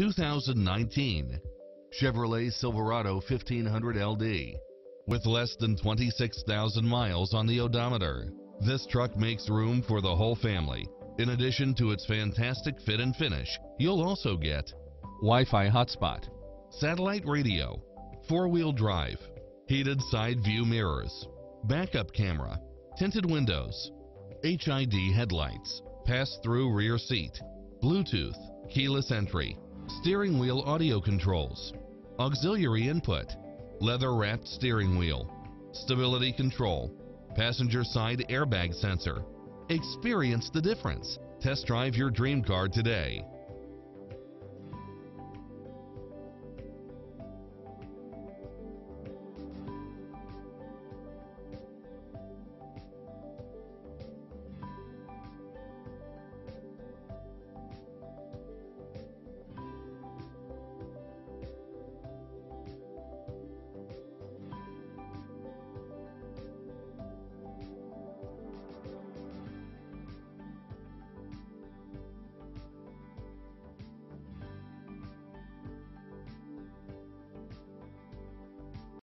2019 Chevrolet Silverado 1500 LD. With less than 26,000 miles on the odometer, this truck makes room for the whole family. In addition to its fantastic fit and finish, you'll also get Wi-Fi hotspot, satellite radio, four-wheel drive, heated side view mirrors, backup camera, tinted windows, HID headlights, pass-through rear seat, Bluetooth, keyless entry, steering wheel audio controls, auxiliary input, leather-wrapped steering wheel, stability control, passenger side airbag sensor. Experience the difference. Test drive your dream car today.